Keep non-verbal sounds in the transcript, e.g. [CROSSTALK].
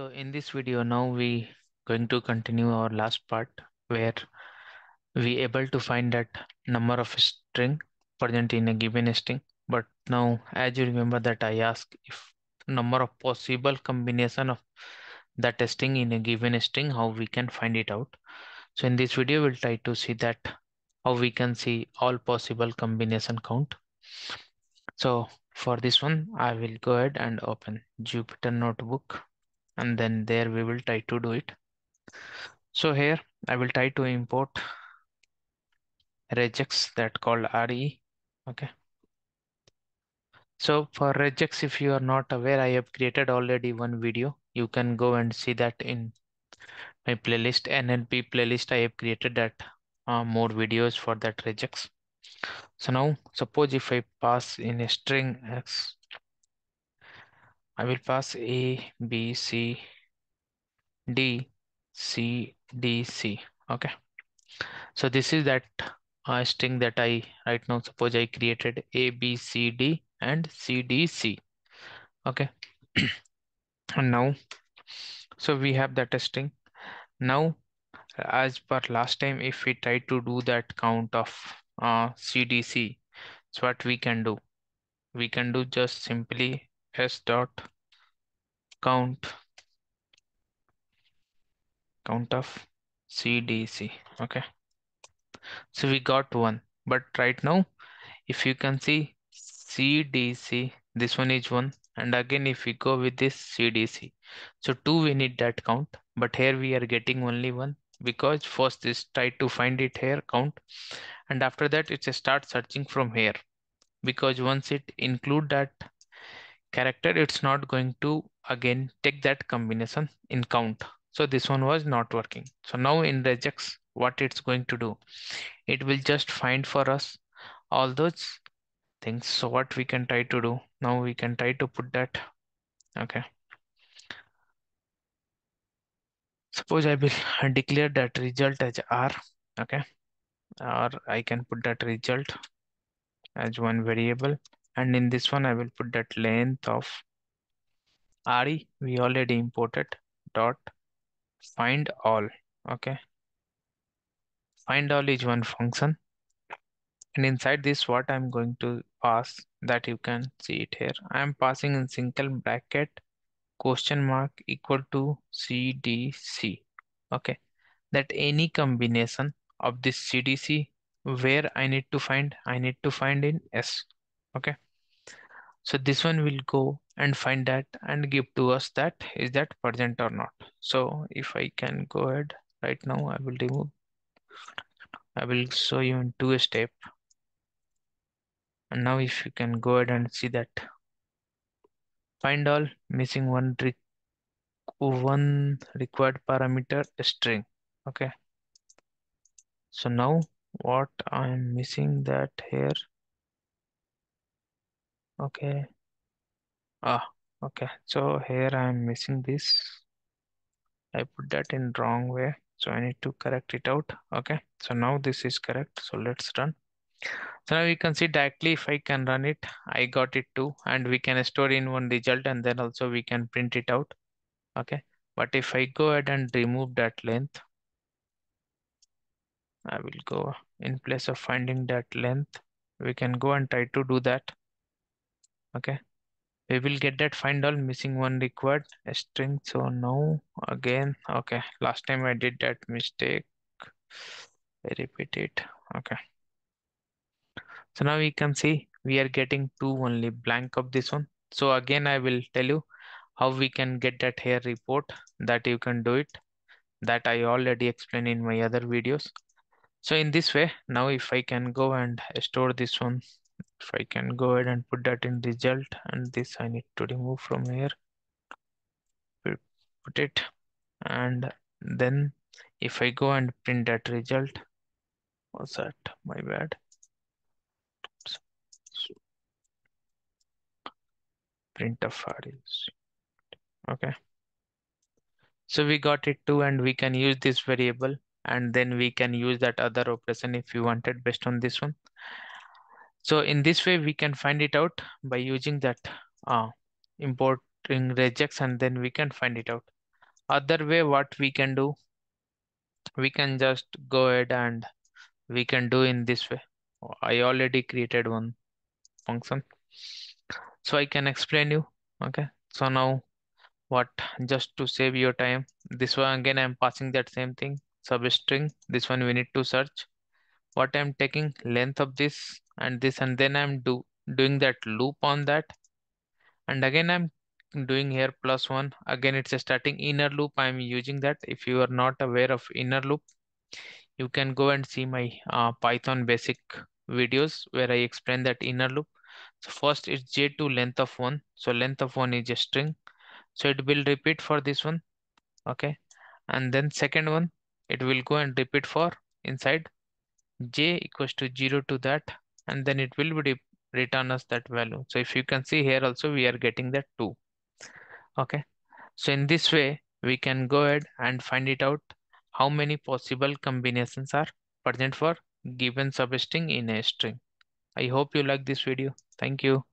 So in this video now we going to continue our last part where we able to find that number of string present in a given string. But now as you remember that I asked if number of possible combination of that string in a given string, how we can find it out. So in this video we'll try to see that how we can see all possible combination count. So for this one, I will go ahead and open Jupyter Notebook and then there we will try to do it. So here I will try to import regex that called RE. Okay. So for regex, if you are not aware, I have created already one video. You can go and see that in my playlist NLP playlist. I have created that uh, more videos for that regex. So now suppose if I pass in a string X, I will pass A, B, C, D, C, D, C. Okay. So this is that uh, string that I right now suppose I created A, B, C, D and C, D, C. Okay. [CLEARS THROAT] and now, so we have that string. Now, as per last time, if we try to do that count of uh, CDC, so what we can do, we can do just simply s dot count count of CDC. Okay. So we got one, but right now, if you can see CDC, this one is one. And again, if we go with this CDC, so two, we need that count, but here we are getting only one because first is try to find it here count. And after that, it's a start searching from here because once it include that character, it's not going to again take that combination in count. So this one was not working. So now in regex, what it's going to do, it will just find for us all those things. So what we can try to do, now we can try to put that, okay. Suppose I will [LAUGHS] declare that result as R, okay. Or I can put that result as one variable. And in this one, I will put that length of RE, we already imported dot find all, okay. Find all is one function. And inside this, what I'm going to pass that you can see it here. I'm passing in single bracket question mark equal to CDC. Okay. That any combination of this CDC where I need to find, I need to find in S. Okay. So this one will go and find that and give to us that is that present or not. So if I can go ahead right now, I will remove. I will show you in two step. And now if you can go ahead and see that find all missing one re one required parameter string. Okay. So now what I'm missing that here. Okay. Ah, okay. So here I'm missing this. I put that in wrong way. So I need to correct it out. Okay. So now this is correct. So let's run. So now we can see directly if I can run it, I got it too. And we can store in one result and then also we can print it out. Okay. But if I go ahead and remove that length, I will go in place of finding that length. We can go and try to do that. Okay. We will get that find all missing one required string. So now again, okay. Last time I did that mistake. I repeat it. Okay. So now we can see we are getting two only blank of this one. So again, I will tell you how we can get that here report that you can do it that I already explained in my other videos. So in this way, now if I can go and store this one, if I can go ahead and put that in result and this I need to remove from here, put it and then if I go and print that result, what's that? My bad. print of values. Okay. So we got it too, and we can use this variable and then we can use that other operation if you wanted based on this one. So in this way, we can find it out by using that uh, importing regex and then we can find it out. other way what we can do we can just go ahead and we can do in this way. I already created one function. So i can explain you okay? So now what just to save your time this one again i'm passing that same thing substring. This one we need to search what i'm taking length of this and this and then i'm do doing that loop on that. And again i'm doing here plus one. Again it's a starting inner loop. I'm using that. If you are not aware of inner loop you can go and see my uh, python basic videos where i explain that inner loop. So first it's j2 length of one. So length of one is a string. So it will repeat for this one. Okay. And then second one it will go and repeat for inside j equals to 0 to that and then it will be return us that value. So if you can see here also we are getting that 2 okay? So in this way we can go ahead and find it out how many possible combinations are present for given substring in a string. I hope you like this video. Thank you